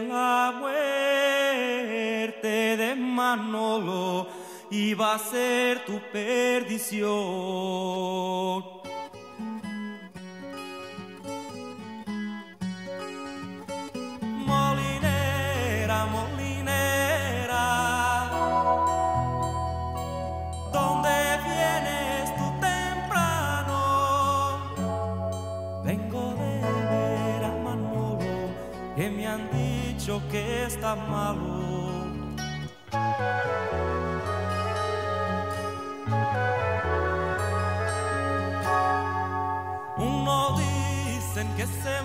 la muerte de Manolo iba a ser tu perdición. Que está malo. Uno dicen que se